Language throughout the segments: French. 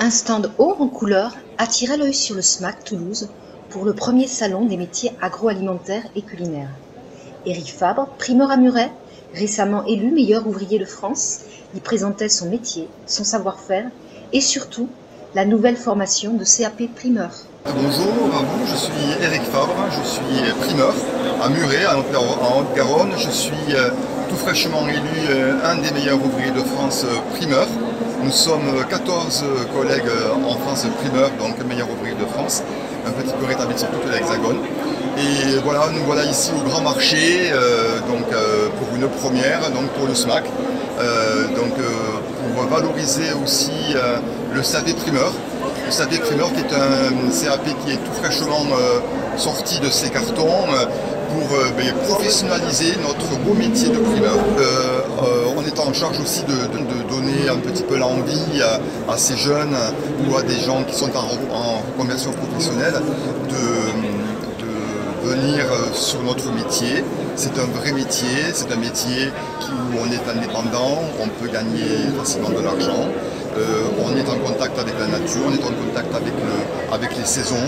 Un stand haut en couleur attirait l'œil sur le SMAC Toulouse pour le premier salon des métiers agroalimentaires et culinaires. Éric Fabre, primeur à Muret, récemment élu meilleur ouvrier de France, y présentait son métier, son savoir-faire et surtout la nouvelle formation de CAP primeur. Bonjour à vous, je suis Éric Fabre, je suis primeur à Muret, en Haute-Garonne. Je suis euh, tout fraîchement élu euh, un des meilleurs ouvriers de France euh, primeur. Nous sommes 14 collègues en France primeur, donc meilleur ouvrier de France, un petit peu rétabli sur toute l'Hexagone. Et voilà, nous voilà ici au grand marché, donc pour une première, donc pour le SMAC, donc pour valoriser aussi le SAV primeur. Le SAV primeur qui est un CAP qui est tout fraîchement sorti de ses cartons pour euh, ben, professionnaliser notre beau métier de primeur. Euh, euh, on est en charge aussi de, donner un petit peu l'envie à, ces jeunes ou à des gens qui sont en, conversion professionnelle de, venir sur notre métier. C'est un vrai métier, c'est un métier où on est indépendant, on peut gagner facilement de l'argent. on est en contact avec la nature, on est en contact avec, avec les saisons.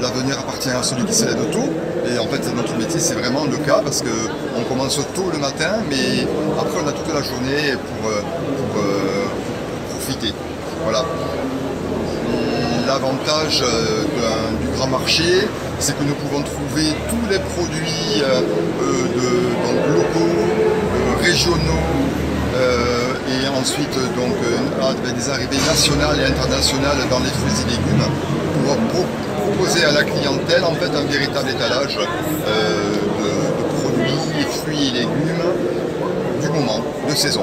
L'avenir appartient à celui qui se lève tôt. Et en fait, notre métier, c'est vraiment le cas parce qu'on commence tôt le matin, mais après, on a toute la journée pour, euh, euh, profiter. Voilà. L'avantage euh, du grand marché, c'est que nous pouvons trouver tous les produits locaux, régionaux, et ensuite donc des arrivées nationales et internationales dans les fruits et légumes pour, proposer à la clientèle en fait un véritable étalage fruits et légumes du moment, de saison.